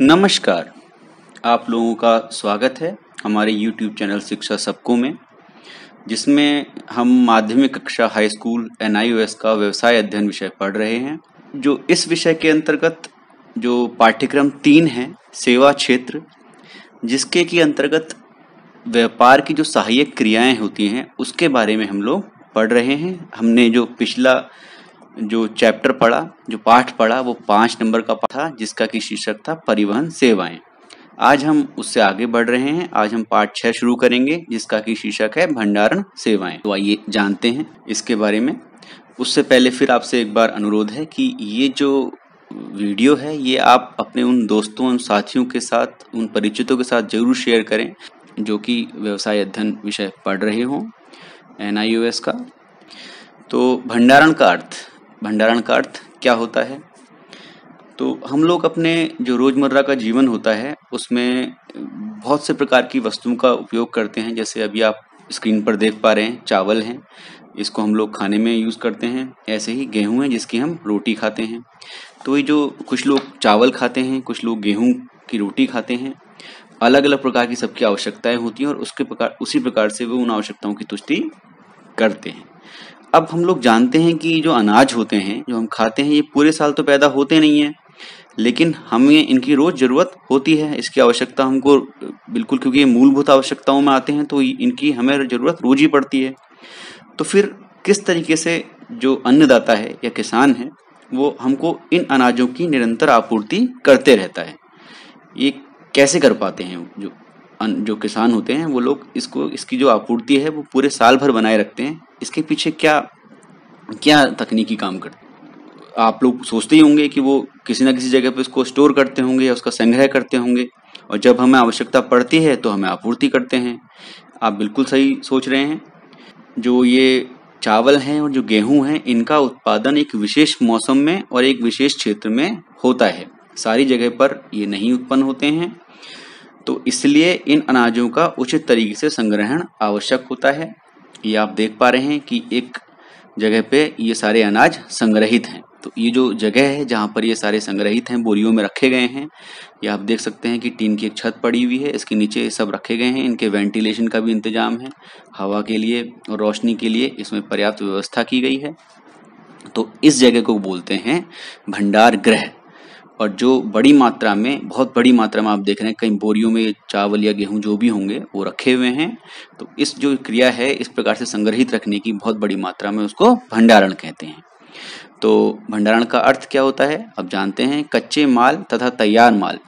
नमस्कार। आप लोगों का स्वागत है हमारे YouTube चैनल शिक्षा सबको में, जिसमें हम माध्यमिक कक्षा हाई स्कूल एन का व्यवसाय अध्ययन विषय पढ़ रहे हैं, जो इस विषय के अंतर्गत जो पाठ्यक्रम तीन है, सेवा क्षेत्र, जिसके की अंतर्गत व्यापार की जो सहायक क्रियाएँ होती हैं, उसके बारे में हम लोग पढ़ रहे हैं। हमने जो पिछला जो चैप्टर पढ़ा, जो पाठ पढ़ा, वो पाँच नंबर का पाठ था, जिसका कि शीर्षक था परिवहन सेवाएँ। आज हम उससे आगे बढ़ रहे हैं। आज हम पाठ छह शुरू करेंगे, जिसका कि शीर्षक है भंडारण सेवाएँ। तो आइए जानते हैं इसके बारे में। उससे पहले फिर आपसे एक बार अनुरोध है कि ये जो वीडियो है, ये आप अपने उन दोस्तों, उन साथियों के साथ, उन परिचितों के साथ ज़रूर शेयर करें, जो कि व्यवसाय अध्ययन विषय पढ़ रहे हों एन का। तो भंडारण का अर्थ भंडारण का अर्थ क्या होता है? तो हम लोग अपने जो रोज़मर्रा का जीवन होता है, उसमें बहुत से प्रकार की वस्तुओं का उपयोग करते हैं। जैसे अभी आप स्क्रीन पर देख पा रहे हैं, चावल हैं। इसको हम लोग खाने में यूज़ करते हैं। ऐसे ही गेहूँ है, जिसकी हम रोटी खाते हैं। तो ये जो कुछ लोग चावल खाते हैं, कुछ लोग गेहूँ की रोटी खाते हैं अलग अलग प्रकार की सबकी आवश्यकताएँ होती हैं और उसके प्रकार, उसी प्रकार से वो उन आवश्यकताओं की तुष्टि करते हैं। अब हम लोग जानते हैं कि जो अनाज होते हैं, जो हम खाते हैं, ये पूरे साल तो पैदा होते नहीं हैं। लेकिन हमें इनकी रोज ज़रूरत होती है, इसकी आवश्यकता हमको बिल्कुल, क्योंकि ये मूलभूत आवश्यकताओं में आते हैं तो इनकी हमें ज़रूरत रोज ही पड़ती है। तो फिर किस तरीके से जो अन्नदाता है या किसान है, वो हमको इन अनाजों की निरंतर आपूर्ति करते रहता है? ये कैसे कर पाते हैं जो जो किसान होते हैं, वो लोग इसको, इसकी जो आपूर्ति है, वो पूरे साल भर बनाए रखते हैं। इसके पीछे क्या क्या तकनीकी काम करते आप लोग सोचते ही होंगे कि वो किसी ना किसी जगह पे उसको स्टोर करते होंगे या उसका संग्रह करते होंगे। और जब हमें आवश्यकता पड़ती है तो हमें आपूर्ति करते हैं। आप बिल्कुल सही सोच रहे हैं। जो ये चावल हैं और जो गेहूँ हैं, इनका उत्पादन एक विशेष मौसम में और एक विशेष क्षेत्र में होता है। सारी जगह पर ये नहीं उत्पन्न होते हैं। तो इसलिए इन अनाजों का उचित तरीके से संग्रहण आवश्यक होता है। ये आप देख पा रहे हैं कि एक जगह पे ये सारे अनाज संग्रहित हैं। तो ये जो जगह है जहाँ पर ये सारे संग्रहित हैं, बोरियों में रखे गए हैं, ये आप देख सकते हैं कि टीन की एक छत पड़ी हुई है, इसके नीचे ये सब रखे गए हैं। इनके वेंटिलेशन का भी इंतज़ाम है, हवा के लिए और रोशनी के लिए इसमें पर्याप्त व्यवस्था की गई है। तो इस जगह को बोलते हैं भंडार गृह और जो बड़ी मात्रा में, बहुत बड़ी मात्रा में आप देख रहे हैं कई बोरियों में चावल या गेहूँ जो भी होंगे, वो रखे हुए हैं। तो इस जो क्रिया है, इस प्रकार से संग्रहित रखने की बहुत बड़ी मात्रा में उसको भंडारण कहते हैं। तो भंडारण का अर्थ क्या होता है? अब जानते हैं, कच्चे माल तथा तैयार माल,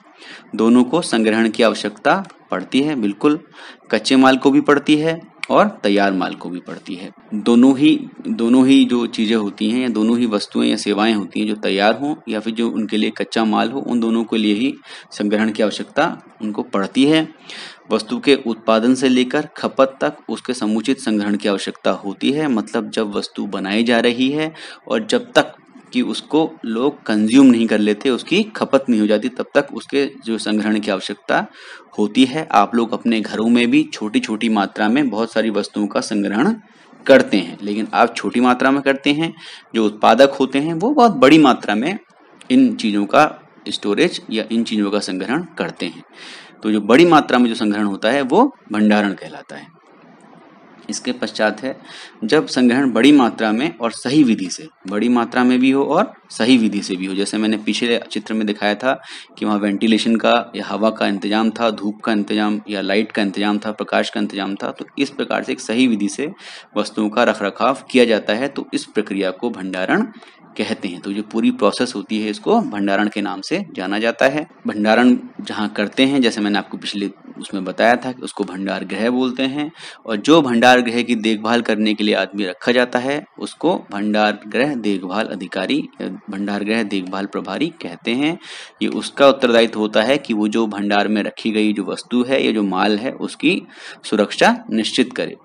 दोनों को संग्रहण की आवश्यकता पड़ती है, बिल्कुल। कच्चे माल को भी पड़ती है और तैयार माल को भी पड़ती है। दोनों ही दोनों ही जो चीज़ें होती हैं या दोनों ही वस्तुएँ या सेवाएँ होती हैं जो तैयार हों या फिर जो उनके लिए कच्चा माल हो, उन दोनों के लिए ही संग्रहण की आवश्यकता उनको पड़ती है। वस्तु के उत्पादन से लेकर खपत तक उसके समुचित संग्रहण की आवश्यकता होती है। मतलब जब वस्तु बनाई जा रही है और जब तक कि उसको लोग कंज्यूम नहीं कर लेते, उसकी खपत नहीं हो जाती, तब तक उसके जो संग्रहण की आवश्यकता होती है। आप लोग अपने घरों में भी छोटी छोटी मात्रा में बहुत सारी वस्तुओं का संग्रहण करते हैं। लेकिन आप छोटी मात्रा में करते हैं, जो उत्पादक होते हैं, वो बहुत बड़ी मात्रा में इन चीज़ों का स्टोरेज या इन चीज़ों का संग्रहण करते हैं। तो जो बड़ी मात्रा में जो संग्रहण होता है, वो भंडारण कहलाता है। इसके पश्चात है, जब संग्रहण बड़ी मात्रा में और सही विधि से, बड़ी मात्रा में भी हो और सही विधि से भी हो। जैसे मैंने पिछले चित्र में दिखाया था कि वहाँ वेंटिलेशन का या हवा का इंतज़ाम था, धूप का इंतज़ाम या लाइट का इंतज़ाम था, प्रकाश का इंतज़ाम था तो इस प्रकार से एक सही विधि से वस्तुओं का रख रखाव किया जाता है तो इस प्रक्रिया को भंडारण कहते हैं। तो जो पूरी प्रोसेस होती है, इसको भंडारण के नाम से जाना जाता है। भंडारण जहाँ करते हैं, जैसे मैंने आपको पिछले उसमें बताया था कि उसको भंडार गृह बोलते हैं और जो भंडार गृह की देखभाल करने के लिए आदमी रखा जाता है, उसको भंडार गृह देखभाल अधिकारी, भंडार गृह देखभाल प्रभारी कहते हैं। ये उसका उत्तरदायित्व होता है कि वो जो भंडार में रखी गई जो वस्तु है या जो माल है, उसकी सुरक्षा निश्चित करे।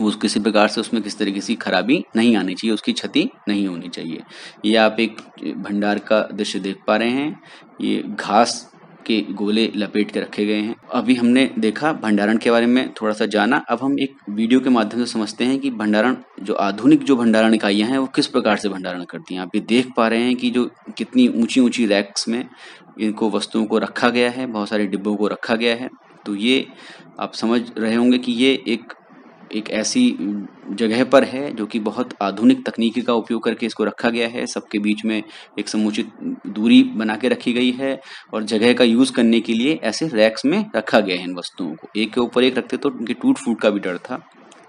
उस किसी प्रकार से उसमें किसी तरीके की खराबी नहीं आनी चाहिए, उसकी क्षति नहीं होनी चाहिए। ये आप एक भंडार का दृश्य देख पा रहे हैं। ये घास के गोले लपेट के रखे गए हैं। अभी हमने देखा भंडारण के बारे में थोड़ा सा जाना। अब हम एक वीडियो के माध्यम से समझते हैं कि भंडारण, जो आधुनिक जो भंडारण इकाइयाँ हैं, वो किस प्रकार से भंडारण करती हैं। आप ये देख पा रहे हैं कि जो कितनी ऊँची ऊँची रैक्स में इनको वस्तुओं को रखा गया है, बहुत सारे डिब्बों को रखा गया है। तो ये आप समझ रहे होंगे कि ये एक एक ऐसी जगह पर है जो कि बहुत आधुनिक तकनीकी का उपयोग करके इसको रखा गया है। सबके बीच में एक समुचित दूरी बना के रखी गई है और जगह का यूज़ करने के लिए ऐसे रैक्स में रखा गया है इन वस्तुओं को। एक के ऊपर एक रखते तो उनके टूट फूट का भी डर था,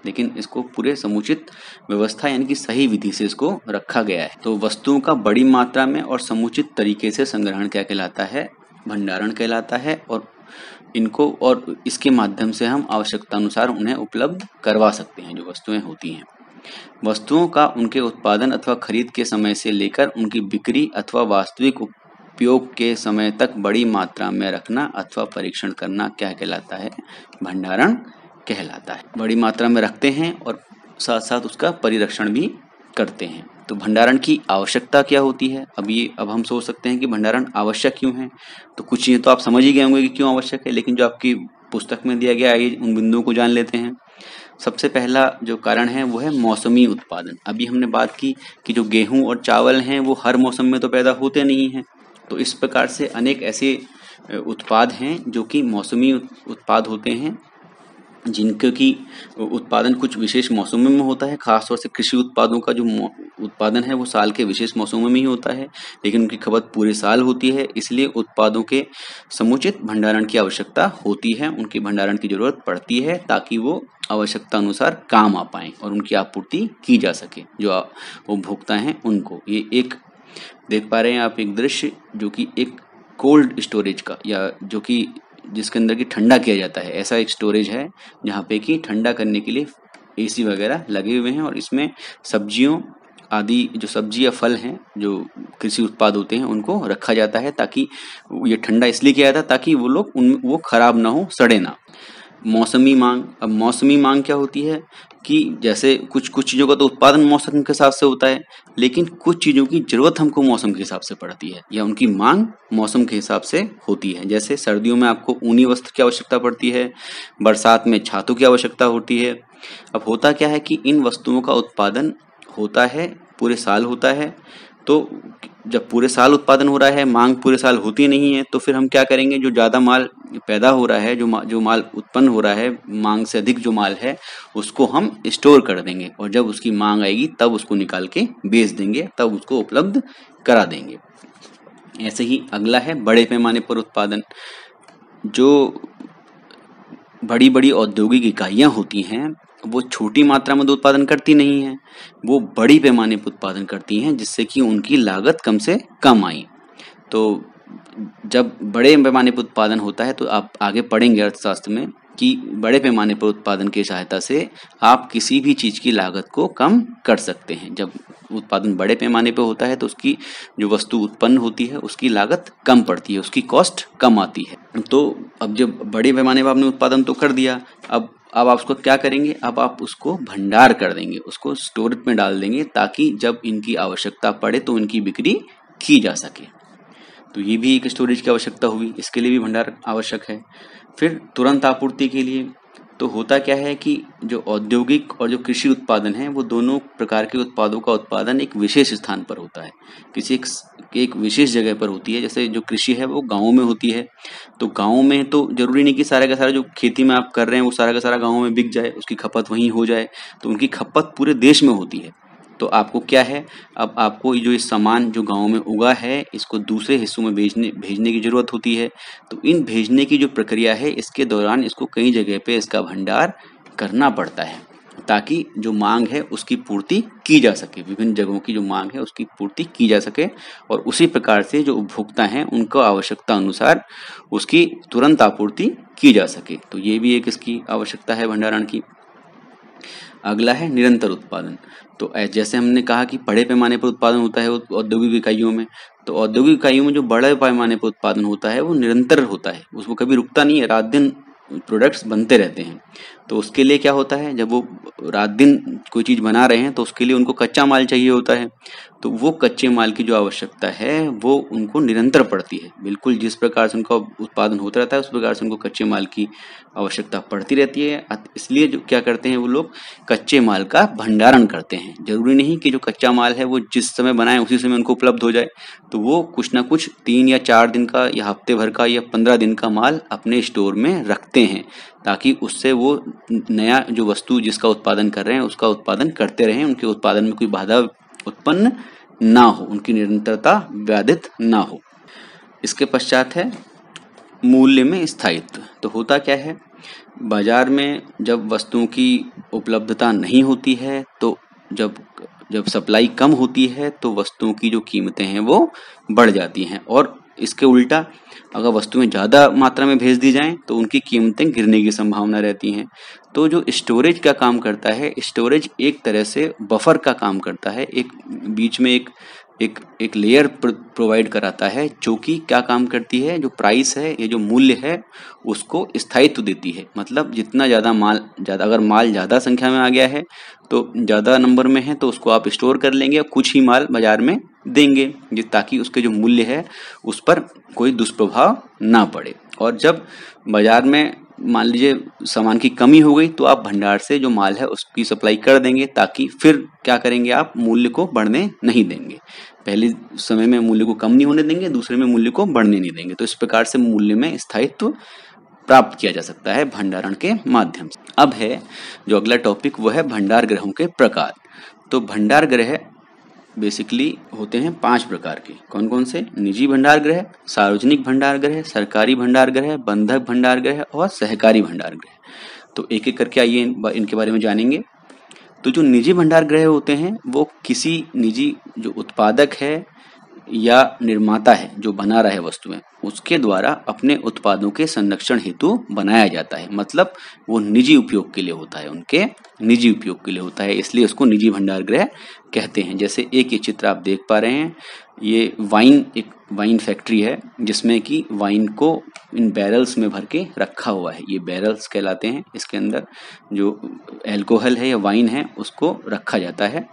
लेकिन इसको पूरे समुचित व्यवस्था यानी कि सही विधि से इसको रखा गया है। तो वस्तुओं का बड़ी मात्रा में और समुचित तरीके से संग्रहण क्या कहलाता है? भंडारण कहलाता है और इनको और इसके माध्यम से हम आवश्यकता अनुसार उन्हें उपलब्ध करवा सकते हैं, जो वस्तुएँ होती हैं। वस्तुओं का उनके उत्पादन अथवा खरीद के समय से लेकर उनकी बिक्री अथवा वास्तविक उपयोग के समय तक बड़ी मात्रा में रखना अथवा परीक्षण करना क्या कहलाता है? भंडारण कहलाता है। बड़ी मात्रा में रखते हैं और साथ साथ उसका परिरक्षण भी करते हैं। तो भंडारण की आवश्यकता क्या होती है? अब ये, अब हम सोच सकते हैं कि भंडारण आवश्यक क्यों है? तो कुछ चीज़ें तो आप समझ ही गए होंगे कि क्यों आवश्यक है, लेकिन जो आपकी पुस्तक में दिया गया है उन बिंदुओं को जान लेते हैं। सबसे पहला जो कारण है, वो है मौसमी उत्पादन। अभी हमने बात की कि जो गेहूँ और चावल हैं, वो हर मौसम में तो पैदा होते नहीं हैं। तो इस प्रकार से अनेक ऐसे उत्पाद हैं जो कि मौसमी उत्पाद होते हैं। जिनके की उत्पादन कुछ विशेष मौसमों में होता है, खासतौर से कृषि उत्पादों का जो उत्पादन है, वो साल के विशेष मौसमों में ही होता है, लेकिन उनकी खपत पूरे साल होती है, इसलिए उत्पादों के समुचित भंडारण की आवश्यकता होती है, उनके भंडारण की ज़रूरत पड़ती है, ताकि वो आवश्यकता अनुसार काम आ पाए और उनकी आपूर्ति की जा सके, जो उपभोक्ता हैं उनको। ये एक, देख पा रहे हैं आप एक दृश्य, जो कि एक कोल्ड स्टोरेज का, या जो कि जिसके अंदर की ठंडा किया जाता है। ऐसा एक स्टोरेज है, जहाँ पे कि ठंडा करने के लिए एसी वगैरह लगे हुए हैं और इसमें सब्जियों आदि, जो सब्ज़ी या फल हैं, जो कृषि उत्पाद होते हैं, उनको रखा जाता है ताकि ये ठंडा इसलिए किया जाता है ताकि वो लोग उन, वो खराब ना हो, सड़े ना। मौसमी मांग। अब मौसमी मांग क्या होती है कि जैसे कुछ कुछ चीज़ों का तो उत्पादन मौसम के हिसाब से होता है, लेकिन कुछ चीज़ों की ज़रूरत हमको मौसम के हिसाब से पड़ती है, या उनकी मांग मौसम के हिसाब से होती है। जैसे सर्दियों में आपको ऊनी वस्त्र की आवश्यकता पड़ती है, बरसात में छातों की आवश्यकता होती है। अब होता क्या है कि इन वस्तुओं का उत्पादन होता है, पूरे साल होता है तो जब पूरे साल उत्पादन हो रहा है मांग पूरे साल होती नहीं है तो फिर हम क्या करेंगे? जो ज़्यादा माल पैदा हो रहा है जो मा, जो माल उत्पन्न हो रहा है मांग से अधिक जो माल है उसको हम स्टोर कर देंगे और जब उसकी मांग आएगी तब उसको निकाल के बेच देंगे तब उसको उपलब्ध करा देंगे। ऐसे ही अगला है बड़े पैमाने पर उत्पादन। जो बड़ी बड़ी औद्योगिक इकाइयाँ होती हैं वो छोटी मात्रा में उत्पादन करती नहीं है, वो बड़ी पैमाने पर उत्पादन करती हैं, जिससे कि उनकी लागत कम से कम आई तो जब बड़े पैमाने पर उत्पादन होता है तो आप आगे पढ़ेंगे अर्थशास्त्र में कि बड़े पैमाने पर उत्पादन की सहायता से आप किसी भी चीज़ की लागत को कम कर सकते हैं। जब उत्पादन बड़े पैमाने पर होता है तो उसकी जो वस्तु उत्पन्न होती है, उसकी लागत कम पड़ती है, उसकी कॉस्ट कम आती है। तो अब जब बड़े पैमाने पर आपने उत्पादन तो कर दिया, अब अब आप उसको क्या करेंगे? अब आप उसको भंडार कर देंगे, उसको स्टोरेज में डाल देंगे ताकि जब इनकी आवश्यकता पड़े तो इनकी बिक्री की जा सके। तो ये भी एक स्टोरेज की आवश्यकता हुई, इसके लिए भी भंडार आवश्यक है। फिर तुरंत आपूर्ति के लिए तो होता क्या है कि जो औद्योगिक और जो कृषि उत्पादन है वो दोनों प्रकार के उत्पादों का उत्पादन एक विशेष स्थान पर होता है। किसी एक, एक विशेष जगह पर होती है जैसे जो कृषि है वो गाँव में होती है। तो गाँव में तो ज़रूरी नहीं कि सारा का सारा जो खेती में आप कर रहे हैं वो सारा का सारा गाँव में बिक जाए उसकी खपत वहीं हो जाए। तो उनकी खपत पूरे देश में होती है। तो आपको क्या है? अब आपको जो ये सामान जो गाँव में उगा है, इसको दूसरे हिस्सों में भेजने भेजने की ज़रूरत होती है। तो इन भेजने की जो प्रक्रिया है, इसके दौरान इसको कई जगह पे इसका भंडार करना पड़ता है, ताकि जो मांग है, उसकी पूर्ति की जा सके। विभिन्न जगहों की जो मांग है, उसकी पूर्ति की जा सके और उसी प्रकार से जो उपभोक्ता हैं, उनको आवश्यकता अनुसार उसकी तुरंत आपूर्ति की जा सके। तो ये भी एक इसकी आवश्यकता है भंडारण की। अगला है निरंतर उत्पादन। तो जैसे हमने कहा कि बड़े पैमाने पर उत्पादन होता है औद्योगिक इकाइयों में तो औद्योगिक इकाइयों में जो बड़े पैमाने पर उत्पादन होता है वो निरंतर होता है। उसको कभी रुकता नहीं है, रात दिन प्रोडक्ट्स बनते रहते हैं। तो उसके लिए क्या होता है, जब वो रात दिन कोई चीज़ बना रहे हैं तो उसके लिए उनको कच्चा माल चाहिए होता है। तो वो कच्चे माल की जो आवश्यकता है, वो उनको निरंतर पड़ती है। बिल्कुल जिस प्रकार से उनका उत्पादन होता रहता है, उस प्रकार से उनको कच्चे माल की आवश्यकता पड़ती रहती है। इसलिए जो, क्या करते हैं वो लोग? कच्चे माल का भंडारण करते हैं। ज़रूरी नहीं कि जो कच्चा माल है, वो जिस समय बनाए, उसी समय उनको उपलब्ध हो जाए। तो वो कुछ ना कुछ तीन या चार दिन का, या हफ़्ते भर का, या पंद्रह दिन का माल अपने स्टोर में रखते हैं, ताकि उससे वो नया जो वस्तु जिसका उत्पादन कर रहे हैं, उसका उत्पादन करते रहें। उनके उत्पादन में कोई बाधा उत्पन्न ना हो, उनकी निरंतरता व्याधित ना हो। इसके पश्चात है मूल्य में स्थायित्व। तो होता क्या है? बाज़ार में जब वस्तुओं की उपलब्धता नहीं होती है तो जब जब सप्लाई कम होती है तो वस्तुओं की जो कीमतें हैं वो बढ़ जाती हैं और इसके उल्टा अगर वस्तुएँ ज़्यादा मात्रा में भेज दी जाएँ तो उनकी कीमतें गिरने की संभावना रहती हैं। तो जो स्टोरेज का काम करता है, स्टोरेज एक तरह से बफर का काम करता है। एक बीच में एक एक एक लेयर प्रोवाइड कराता है जो कि क्या काम करती है, जो प्राइस है, ये जो मूल्य है, उसको स्थायित्व देती है। मतलब जितना ज़्यादा माल, ज़्यादा, अगर माल ज़्यादा संख्या में आ गया है तो ज़्यादा नंबर में है तो उसको आप स्टोर कर लेंगे और कुछ ही माल बाज़ार में देंगे ताकि उसके जो मूल्य है, उस पर कोई दुष्प्रभाव ना पड़े। और जब बाज़ार में मान लीजिए सामान की कमी हो गई तो आप भंडार से जो माल है उसकी सप्लाई कर देंगे ताकि फिर क्या करेंगे आप, मूल्य को बढ़ने नहीं देंगे। पहले समय में मूल्य को कम नहीं होने देंगे, दूसरे में मूल्य को बढ़ने नहीं देंगे। तो इस प्रकार से मूल्य में स्थायित्व प्राप्त किया जा सकता है भंडारण के माध्यम से। अब है जो अगला टॉपिक वह है भंडार ग्रहों के प्रकार। तो भंडार ग्रह बेसिकली होते हैं पाँच प्रकार के। कौन कौन से? निजी भंडार गृह सार्वजनिक भंडार गृह सरकारी भंडार गृह बंधक भंडार गृह और सहकारी भंडार गृह तो एक एक करके आइए इनके बारे में जानेंगे। तो जो निजी भंडार गृह होते हैं, वो किसी निजी जो उत्पादक है या निर्माता है, जो बना रहा है वस्तुएँ उसके द्वारा अपने उत्पादों के संरक्षण हेतु बनाया जाता है। मतलब वो निजी उपयोग के लिए होता है, उनके निजी उपयोग के लिए होता है। इसलिए उसको निजी भंडार गृह कहते हैं। जैसे एक ये चित्र आप देख पा रहे हैं, ये वाइन, एक वाइन फैक्ट्री है, जिसमें कि वाइन को इन बैरल्स में भर के रखा हुआ है। ये बैरल्स कहलाते हैं। इसके अंदर जो एल्कोहल है या वाइन है, उसको रखा जाता है।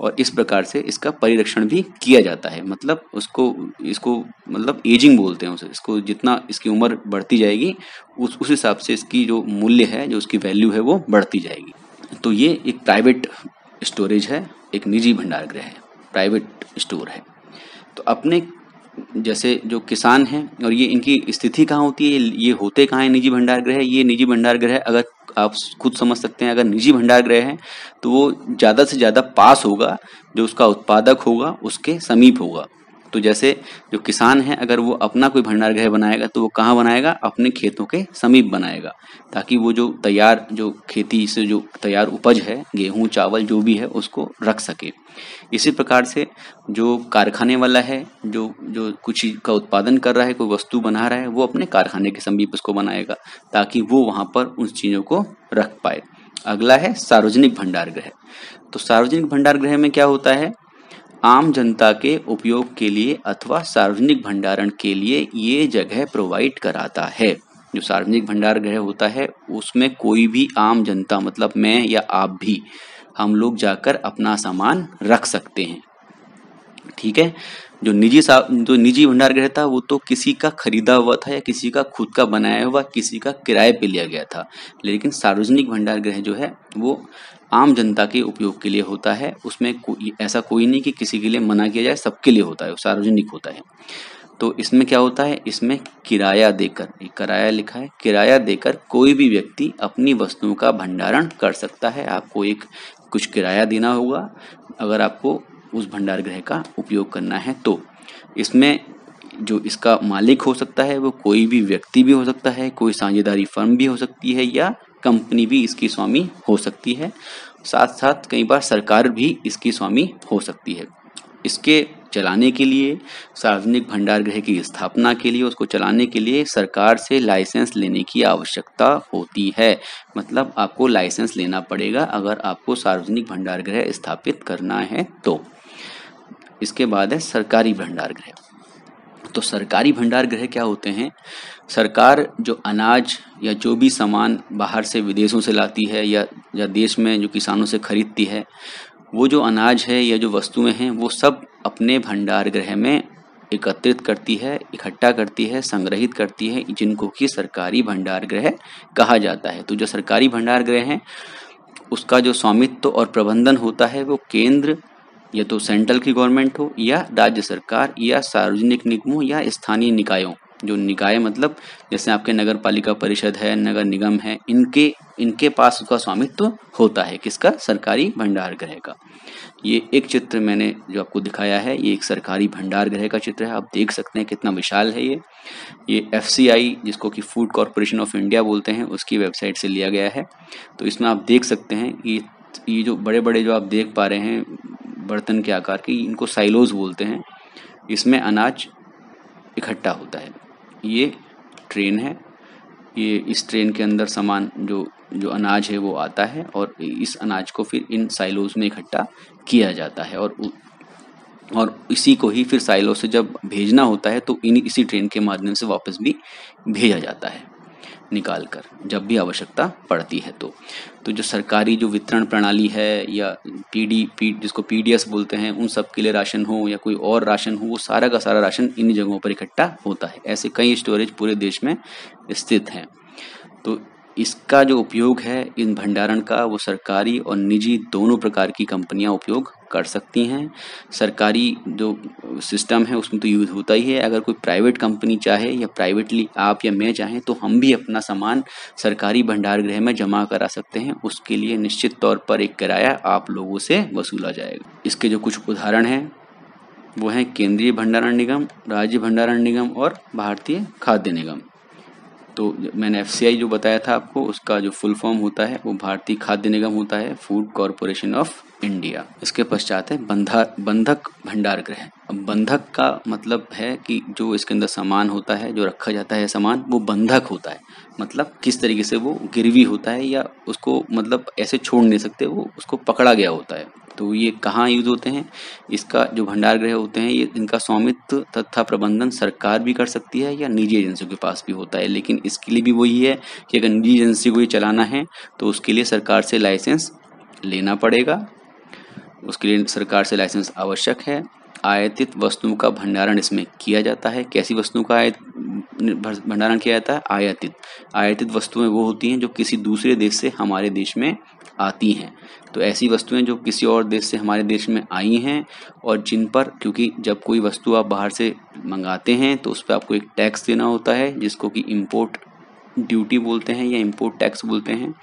और इस प्रकार से इसका परिरक्षण भी किया जाता है। मतलब उसको, इसको मतलब एजिंग बोलते हैं उसे। इसको जितना इसकी उम्र बढ़ती जाएगी, उस उस हिसाब से इसकी जो मूल्य है, जो उसकी वैल्यू है, वो बढ़ती जाएगी। तो ये एक प्राइवेट स्टोरेज है, एक निजी भंडार गृह है। प्राइवेट स्टोर है। तो अपने जैसे जो किसान हैं, और ये इनकी स्थिति कहाँ होती है, ये होते कहाँ हैं निजी भंडार गृह? ये निजी भंडार गृह अगर आप खुद समझ सकते हैं, अगर निजी भंडार गृह है तो वो ज़्यादा से ज़्यादा पास होगा, जो उसका उत्पादक होगा, उसके समीप होगा। तो जैसे जो किसान है, अगर वो अपना कोई भंडार गृह बनाएगा तो वो कहाँ बनाएगा? अपने खेतों के समीप बनाएगा, ताकि वो जो तैयार, जो खेती से जो तैयार उपज है, गेहूँ, चावल जो भी है, उसको रख सके। इसी प्रकार से जो कारखाने वाला है, जो जो कुछ का उत्पादन कर रहा है, कोई वस्तु बना रहा है, वो अपने कारखाने के समीप उसको बनाएगा, ताकि वो वहाँ पर उन चीज़ों को रख पाए। अगला है सार्वजनिक भंडार गृह। तो सार्वजनिक भंडार गृह में क्या होता है? आम जनता के उपयोग के लिए अथवा सार्वजनिक भंडारण के लिए ये जगह प्रोवाइड कराता है। जो सार्वजनिक भंडार गृह होता है, उसमें कोई भी आम जनता मतलब मैं या आप भी, हम लोग जाकर अपना सामान रख सकते हैं। ठीक है? जो निजी जो निजी भंडार गृह था, वो तो किसी का खरीदा हुआ था या किसी का खुद का बनाया हुआ, किसी का किराए पे लिया गया था। लेकिन सार्वजनिक भंडार गृह जो है, वो आम जनता के उपयोग के लिए होता है। उसमें कोई ऐसा कोई नहीं कि किसी के लिए मना किया जाए, सबके लिए होता है, सार्वजनिक होता है। तो इसमें क्या होता है? इसमें किराया देकर, एक किराया लिखा है। किराया देकर कोई भी व्यक्ति अपनी वस्तुओं का भंडारण कर सकता है। आपको एक, कुछ किराया देना होगा, अगर आपको उस भंडार गृह का उपयोग करना है तो। इसमें जो इसका मालिक हो सकता है, वो कोई भी व्यक्ति भी हो सकता है, कोई साझेदारी फर्म भी हो सकती है या कंपनी भी इसकी स्वामी हो सकती है। साथ साथ कई बार सरकार भी इसकी स्वामी हो सकती है। इसके चलाने के लिए, सार्वजनिक भंडार गृह की स्थापना के लिए, उसको चलाने के लिए सरकार से लाइसेंस लेने की आवश्यकता होती है। मतलब आपको लाइसेंस लेना पड़ेगा अगर आपको सार्वजनिक भंडार गृह स्थापित करना है तो। इसके बाद है सरकारी भंडार गृह। तो सरकारी भंडार गृह क्या होते हैं? सरकार जो अनाज या जो भी सामान बाहर से विदेशों से लाती है या या देश में जो किसानों से खरीदती है, वो जो अनाज है या जो वस्तुएँ हैं, वो सब अपने भंडार गृह में एकत्रित करती है, इकट्ठा करती है, संग्रहित करती है, जिनको कि सरकारी भंडार गृह कहा जाता है। तो जो सरकारी भंडार गृह है, उसका जो स्वामित्व और प्रबंधन होता है, वो केंद्र या तो सेंट्रल की गवर्नमेंट हो, या राज्य सरकार, या सार्वजनिक निगमों, या स्थानीय निकायों। जो निकाय मतलब जैसे आपके नगर पालिका परिषद है, नगर निगम है, इनके इनके पास उसका स्वामित्व होता है, किसका? सरकारी भंडार गृह का। ये एक चित्र मैंने जो आपको दिखाया है, ये एक सरकारी भंडार गृह का चित्र है। आप देख सकते हैं कितना विशाल है ये। ये एफ़ जिसको कि फ़ूड कॉरपोरेशन ऑफ़ इंडिया बोलते हैं, उसकी वेबसाइट से लिया गया है। तो इसमें आप देख सकते हैं कि ये जो बड़े बड़े जो आप देख पा रहे हैं, बर्तन के आकार के, इनको साइलोज बोलते हैं। इसमें अनाज इकट्ठा होता है। ये ट्रेन है। ये इस ट्रेन के अंदर सामान जो जो अनाज है, वो आता है और इस अनाज को फिर इन साइलोज में इकट्ठा किया जाता है और और इसी को ही फिर साइलो से जब भेजना होता है तो इन इसी ट्रेन के माध्यम से वापस भी भेजा जाता है। निकाल कर जब भी आवश्यकता पड़ती है तो। तो जो सरकारी जो वितरण प्रणाली है या पी डी पी जिसको पी डी एस बोलते हैं, उन सब के लिए राशन हो या कोई और राशन हो, वो सारा का सारा राशन इन जगहों पर इकट्ठा होता है। ऐसे कई स्टोरेज पूरे देश में स्थित हैं। तो इसका जो उपयोग है, इन भंडारण का, वो सरकारी और निजी दोनों प्रकार की कंपनियाँ उपयोग कर सकती हैं। सरकारी जो सिस्टम है, उसमें तो यूज़ होता ही है। अगर कोई प्राइवेट कंपनी चाहे या प्राइवेटली आप या मैं चाहें तो हम भी अपना सामान सरकारी भंडार गृह में जमा करा सकते हैं। उसके लिए निश्चित तौर पर एक किराया आप लोगों से वसूला जाएगा। इसके जो कुछ उदाहरण हैं, वो हैं केंद्रीय भंडारण निगम, राज्य भंडारण निगम और भारतीय खाद्य निगम। तो मैंने एफसीआई जो बताया था आपको, उसका जो फुल फॉर्म होता है, वो भारतीय खाद्य निगम होता है फ़ूड कॉरपोरेशन ऑफ़ इंडिया इसके पश्चात है बंधा, बंधक भंडार गृह अब बंधक का मतलब है कि जो इसके अंदर सामान होता है, जो रखा जाता है सामान, वो बंधक होता है। मतलब किस तरीके से वो गिरवी होता है या उसको मतलब ऐसे छोड़ नहीं सकते, वो उसको पकड़ा गया होता है। तो ये कहाँ यूज़ होते हैं? इसका जो भंडार गृह होते हैं, ये इनका स्वामित्व तथा प्रबंधन सरकार भी कर सकती है या निजी एजेंसियों के पास भी होता है। लेकिन इसके लिए भी वही है कि अगर निजी एजेंसी को ये चलाना है तो उसके लिए सरकार से लाइसेंस लेना पड़ेगा। उसके लिए सरकार से लाइसेंस आवश्यक है। आयतित वस्तुओं का भंडारण इसमें किया जाता है। कैसी वस्तुओं का आयत भंडारण किया जाता है? आयातित। आयातित वस्तुएँ वो होती हैं जो किसी दूसरे देश से हमारे देश में आती हैं। तो ऐसी वस्तुएँ जो किसी और देश से हमारे देश में आई हैं और जिन पर, क्योंकि जब कोई वस्तु आप बाहर से मंगाते हैं तो उस पर आपको एक टैक्स देना होता है, जिसको कि इम्पोर्ट ड्यूटी बोलते हैं या इम्पोर्ट टैक्स बोलते हैं।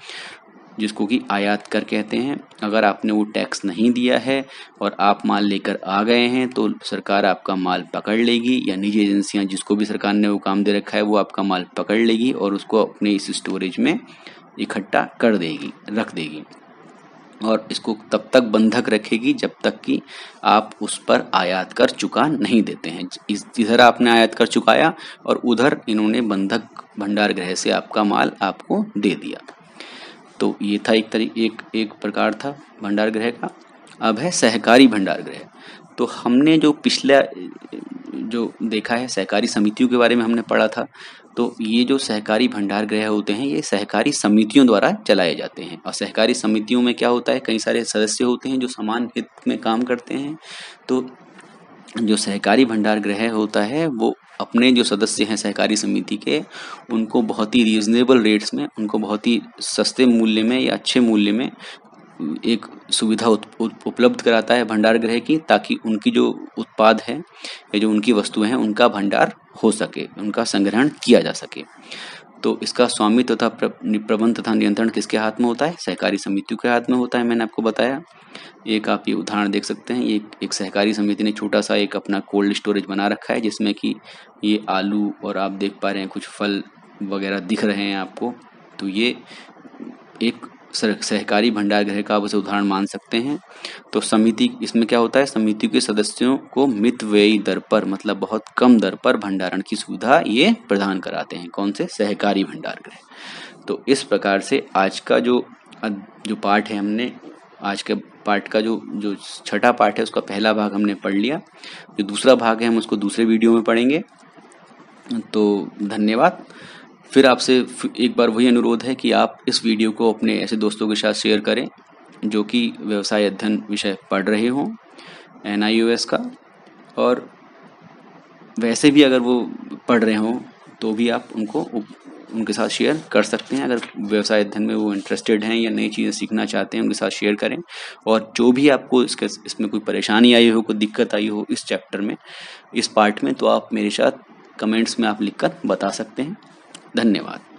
जिसको कि आयात कर कहते हैं। अगर आपने वो टैक्स नहीं दिया है और आप माल लेकर आ गए हैं तो सरकार आपका माल पकड़ लेगी या निजी एजेंसियाँ जिसको भी सरकार ने वो काम दे रखा है, वो आपका माल पकड़ लेगी और उसको अपने इस स्टोरेज में इकट्ठा कर देगी, रख देगी। और इसको तब तक बंधक रखेगी जब तक कि आप उस पर आयात कर चुका नहीं देते हैं। इधर आपने आयात कर चुकाया और उधर इन्होंने बंधक भंडार गृह से आपका माल आपको दे दिया। तो ये था एक तरी, एक एक प्रकार था भंडार गृह का। अब है सहकारी भंडार गृह तो हमने जो पिछला, जो देखा है सहकारी समितियों के बारे में हमने पढ़ा था तो ये जो सहकारी भंडार गृह होते हैं, ये सहकारी समितियों द्वारा चलाए जाते हैं। और सहकारी समितियों में क्या होता है, कई सारे सदस्य होते हैं जो समान हित में काम करते हैं। तो जो सहकारी भंडार गृह होता है, वो अपने जो सदस्य हैं सहकारी समिति के, उनको बहुत ही रीजनेबल रेट्स में, उनको बहुत ही सस्ते मूल्य में या अच्छे मूल्य में एक सुविधा उपलब्ध कराता है भंडार गृह की, ताकि उनकी जो उत्पाद है, या जो उनकी वस्तुएँ हैं, उनका भंडार हो सके, उनका संग्रहण किया जा सके। तो इसका स्वामी तथा प्रबंध तथा नियंत्रण किसके हाथ में होता है? सहकारी समितियों के हाथ में होता है, मैंने आपको बताया। एक आप ये उदाहरण देख सकते हैं। ये एक सहकारी समिति ने छोटा सा एक अपना कोल्ड स्टोरेज बना रखा है, जिसमें कि ये आलू और आप देख पा रहे हैं कुछ फल वगैरह दिख रहे हैं आपको। तो ये एक सहकारी भंडार गृह का आप उसे उदाहरण मान सकते हैं। तो समिति, इसमें क्या होता है? समिति के सदस्यों को मित व्ययी दर पर मतलब बहुत कम दर पर भंडारण की सुविधा ये प्रदान कराते हैं। कौन से? सहकारी भंडार गृह। तो इस प्रकार से आज का जो जो पाठ है हमने, आज के पार्ट का जो जो छठा पार्ट है, उसका पहला भाग हमने पढ़ लिया। जो दूसरा भाग है, हम उसको दूसरे वीडियो में पढ़ेंगे। तो धन्यवाद। फिर आपसे एक बार वही अनुरोध है कि आप इस वीडियो को अपने ऐसे दोस्तों के साथ शेयर करें, जो कि व्यवसाय अध्ययन विषय पढ़ रहे हों एनआईयूएस का। और वैसे भी अगर वो पढ़ रहे हों तो भी आप उनको उनके साथ शेयर कर सकते हैं। अगर व्यवसाय अध्ययन में वो इंटरेस्टेड हैं या नई चीज़ें सीखना चाहते हैं, उनके साथ शेयर करें। और जो भी आपको इसके इसमें कोई परेशानी आई हो, कोई दिक्कत आई हो इस चैप्टर में, इस पार्ट में तो आप मेरे साथ कमेंट्स में आप लिखकर बता सकते हैं। धन्यवाद।